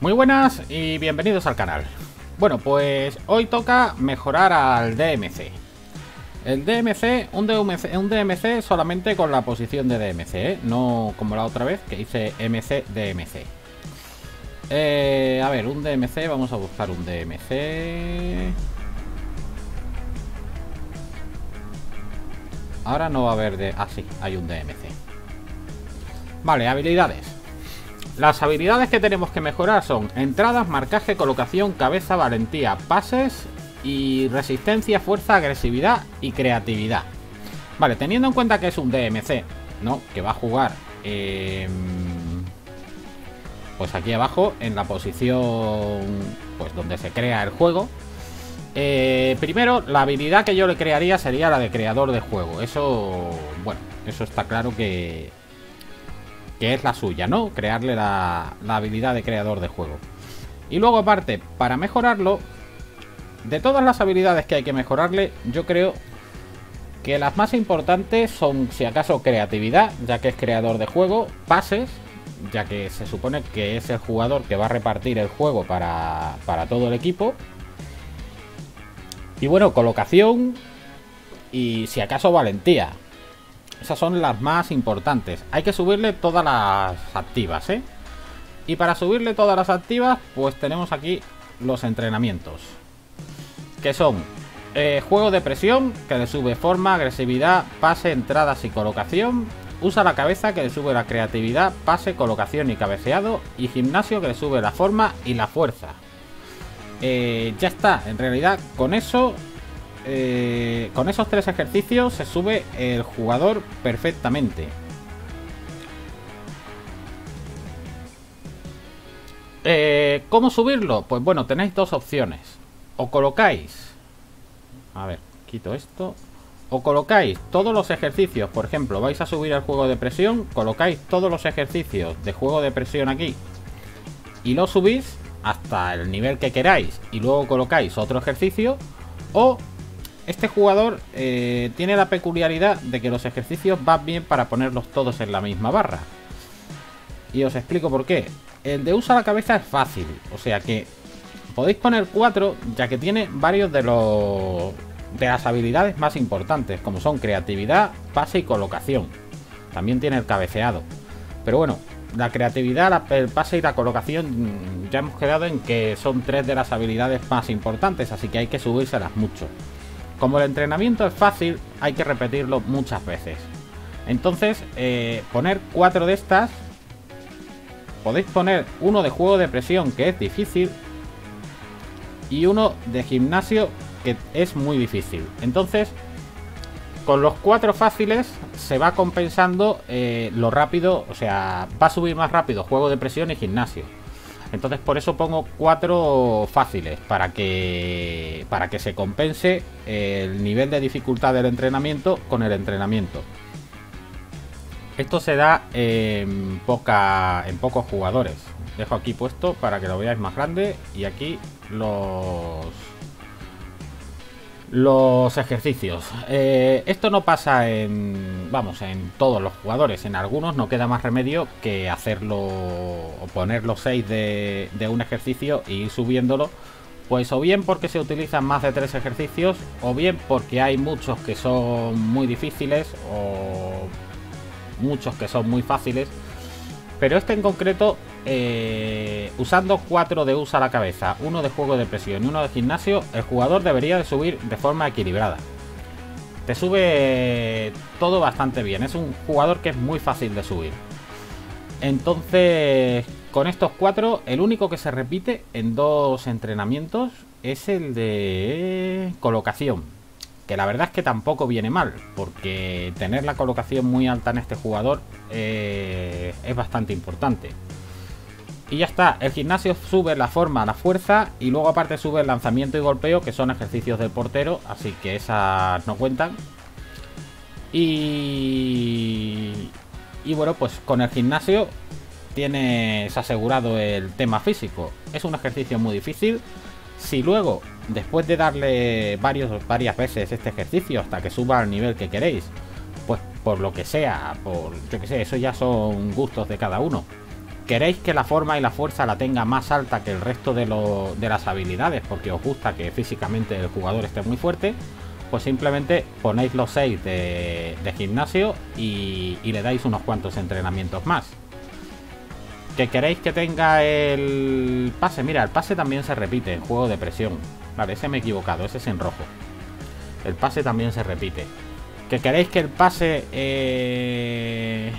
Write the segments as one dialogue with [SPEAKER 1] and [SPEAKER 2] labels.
[SPEAKER 1] Muy buenas y bienvenidos al canal. Bueno, pues hoy toca mejorar al DMC. El DMC, un DMC, un DMC solamente con la posición de DMC, ¿eh? no como la otra vez que hice MC DMC. Eh, a ver, un DMC, vamos a buscar un DMC. Ahora no va a haber de... Ah, sí, hay un DMC. Vale, habilidades. Las habilidades que tenemos que mejorar son entradas, marcaje, colocación, cabeza, valentía, pases y resistencia, fuerza, agresividad y creatividad. Vale, teniendo en cuenta que es un DMC, ¿no? Que va a jugar... pues aquí abajo, en la posición pues donde se crea el juego. Eh, primero, la habilidad que yo le crearía sería la de creador de juego. Eso, bueno, eso está claro que, que es la suya, ¿no? Crearle la, habilidad de creador de juego. Y luego aparte, para mejorarlo, de todas las habilidades que hay que mejorarle, yo creo que las más importantes son, si acaso, creatividad, ya que es creador de juego, pases, ya que se supone que es el jugador que va a repartir el juego para, para todo el equipo. Y bueno, colocación y si acaso valentía, esas son las más importantes. Hay que subirle todas las activas, ¿eh? Y para subirle todas las activas, pues tenemos aquí los entrenamientos. Que son eh, juego de presión, que le sube forma, agresividad, pase, entradas y colocación. Usa la cabeza, que le sube la creatividad, pase, colocación y cabeceado. Y gimnasio, que le sube la forma y la fuerza. Eh, ya está, en realidad con eso eh, con esos tres ejercicios se sube el jugador perfectamente. Eh, ¿Cómo subirlo? Pues bueno, tenéis dos opciones. O colocáis... A ver, quito esto. O colocáis todos los ejercicios, por ejemplo, vais a subir el juego de presión, colocáis todos los ejercicios de juego de presión aquí y lo subís hasta el nivel que queráis y luego colocáis otro ejercicio o este jugador eh, tiene la peculiaridad de que los ejercicios van bien para ponerlos todos en la misma barra. Y os explico por qué. El de usa la cabeza es fácil, o sea que podéis poner cuatro ya que tiene varios de los de las habilidades más importantes, como son creatividad, pase y colocación. También tiene el cabeceado. Pero bueno, la creatividad, el pase y la colocación mm, ya hemos quedado en que son tres de las habilidades más importantes, así que hay que subírselas mucho. Como el entrenamiento es fácil, hay que repetirlo muchas veces. Entonces, eh, poner cuatro de estas. Podéis poner uno de juego de presión, que es difícil. Y uno de gimnasio, que es muy difícil. Entonces, con los cuatro fáciles se va compensando eh, lo rápido. O sea, va a subir más rápido juego de presión y gimnasio. Entonces por eso pongo cuatro fáciles para que para que se compense el nivel de dificultad del entrenamiento con el entrenamiento. Esto se da en, poca, en pocos jugadores. Dejo aquí puesto para que lo veáis más grande y aquí los los ejercicios. Eh, esto no pasa en, vamos, en todos los jugadores. En algunos no queda más remedio que hacerlo o poner los 6 de, de un ejercicio y ir subiéndolo. Pues o bien porque se utilizan más de tres ejercicios, o bien porque hay muchos que son muy difíciles, o muchos que son muy fáciles. Pero este en concreto eh, usando 4 de usa la cabeza, uno de juego de presión y uno de gimnasio, el jugador debería de subir de forma equilibrada. Te sube todo bastante bien, es un jugador que es muy fácil de subir. Entonces, con estos cuatro, el único que se repite en dos entrenamientos es el de colocación. Que la verdad es que tampoco viene mal, porque tener la colocación muy alta en este jugador eh, es bastante importante. Y ya está, el gimnasio sube la forma, la fuerza y luego aparte sube el lanzamiento y golpeo que son ejercicios del portero, así que esas no cuentan. Y, y bueno, pues con el gimnasio tienes asegurado el tema físico. Es un ejercicio muy difícil. Si luego, después de darle varios, varias veces este ejercicio hasta que suba al nivel que queréis, pues por lo que sea, por yo que sé, eso ya son gustos de cada uno queréis que la forma y la fuerza la tenga más alta que el resto de, las habilidades porque os gusta que físicamente el jugador esté muy fuerte, pues simplemente ponéis los 6 de, gimnasio y, le dais unos cuantos entrenamientos más. ¿Que queréis que tenga el pase? Mira, el pase también se repite en juego de presión. Vale, ese me he equivocado, ese es en rojo. El pase también se repite. ¿Que queréis que el pase eh,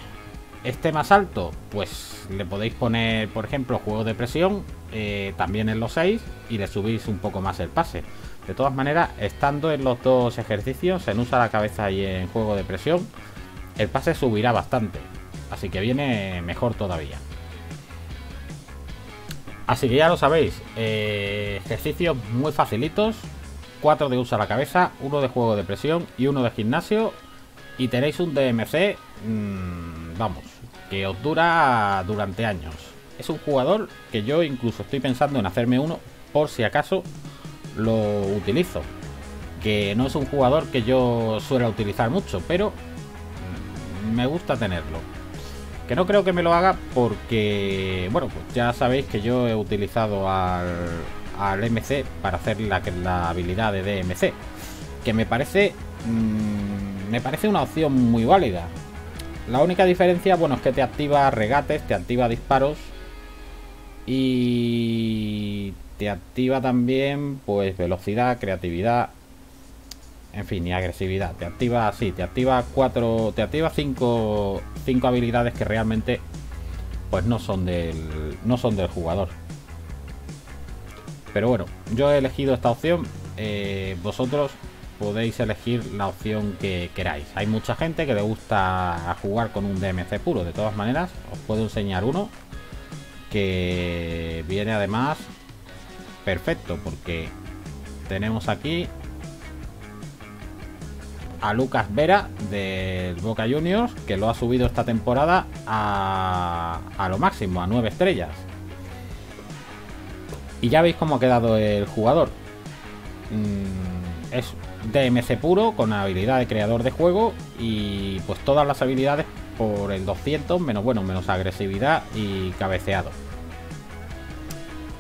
[SPEAKER 1] esté más alto? Pues le podéis poner, por ejemplo, juego de presión, eh, también en los 6, y le subís un poco más el pase. De todas maneras, estando en los dos ejercicios, en usa la cabeza y en juego de presión, el pase subirá bastante. Así que viene mejor todavía. Así que ya lo sabéis, eh, ejercicios muy facilitos, 4 de usa la cabeza, uno de juego de presión y uno de gimnasio. Y tenéis un DMC, mmm, vamos, que os dura durante años. Es un jugador que yo incluso estoy pensando en hacerme uno por si acaso lo utilizo. Que no es un jugador que yo suela utilizar mucho, pero me gusta tenerlo. Que no creo que me lo haga porque, bueno, pues ya sabéis que yo he utilizado al, al MC para hacer la, la habilidad de DMC. Que me parece, mmm, me parece una opción muy válida. La única diferencia, bueno, es que te activa regates, te activa disparos y te activa también, pues, velocidad, creatividad, en fin, y agresividad. Te activa, sí, te activa cuatro, te activa cinco, cinco habilidades que realmente, pues, no son del, no son del jugador. Pero bueno, yo he elegido esta opción. Eh, vosotros podéis elegir la opción que queráis. Hay mucha gente que le gusta jugar con un DMC puro. De todas maneras, os puedo enseñar uno que viene además perfecto porque tenemos aquí a Lucas Vera del Boca Juniors que lo ha subido esta temporada a, lo máximo, a 9 estrellas. Y ya veis cómo ha quedado el jugador. Mm, es DMC puro con habilidad de creador de juego y pues todas las habilidades por el 200 menos bueno menos agresividad y cabeceado.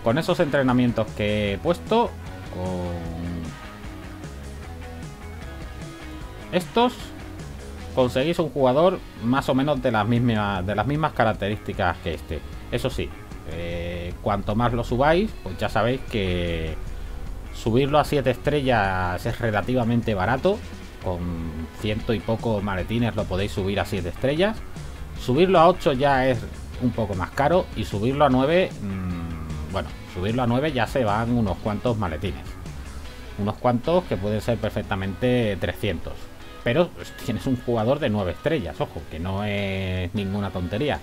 [SPEAKER 1] Con esos entrenamientos que he puesto con estos conseguís un jugador más o menos de las mismas de las mismas características que este. Eso sí eh, cuanto más lo subáis pues ya sabéis que Subirlo a 7 estrellas es relativamente barato. Con ciento y poco maletines lo podéis subir a 7 estrellas. Subirlo a 8 ya es un poco más caro. Y subirlo a 9, mmm, bueno, subirlo a 9 ya se van unos cuantos maletines. Unos cuantos que pueden ser perfectamente 300. Pero tienes un jugador de 9 estrellas, ojo, que no es ninguna tontería.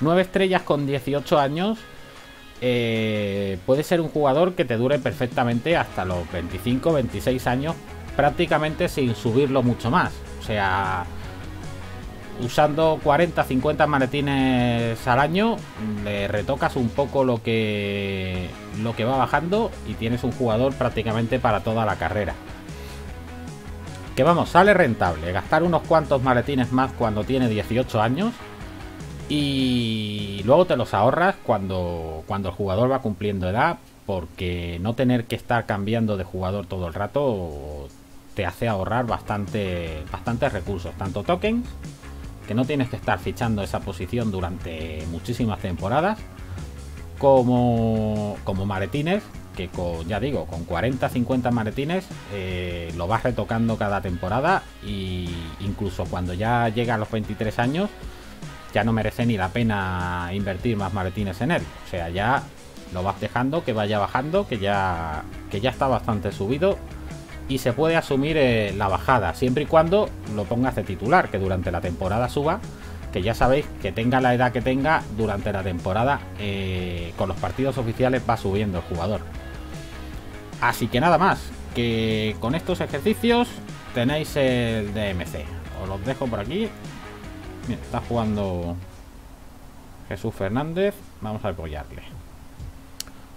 [SPEAKER 1] 9 estrellas con 18 años eh, puede ser un jugador que te dure perfectamente hasta los 25, 26 años, prácticamente sin subirlo mucho más. O sea, usando 40, 50 maletines al año, le retocas un poco lo que, lo que va bajando y tienes un jugador prácticamente para toda la carrera. Que vamos, sale rentable. Gastar unos cuantos maletines más cuando tiene 18 años y luego te los ahorras cuando, cuando el jugador va cumpliendo edad, porque no tener que estar cambiando de jugador todo el rato te hace ahorrar bastante, bastantes recursos, tanto tokens, que no tienes que estar fichando esa posición durante muchísimas temporadas, como, como maletines, que con, ya digo, con 40-50 maletines eh, lo vas retocando cada temporada y incluso cuando ya llega a los 23 años ya no merece ni la pena invertir más maletines en él. O sea, ya lo vas dejando que vaya bajando, que ya, que ya está bastante subido y se puede asumir eh, la bajada, siempre y cuando lo pongas de titular, que durante la temporada suba, que ya sabéis que tenga la edad que tenga, durante la temporada eh, con los partidos oficiales va subiendo el jugador. Así que nada más, que con estos ejercicios tenéis el DMC. Os los dejo por aquí está jugando Jesús Fernández. Vamos a apoyarle.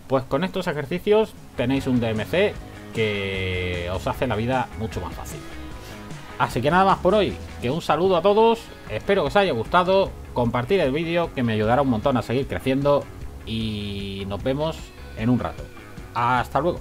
[SPEAKER 1] Pues con estos ejercicios tenéis un DMC que os hace la vida mucho más fácil. Así que nada más por hoy. Que un saludo a todos. Espero que os haya gustado. compartir el vídeo que me ayudará un montón a seguir creciendo y nos vemos en un rato. Hasta luego.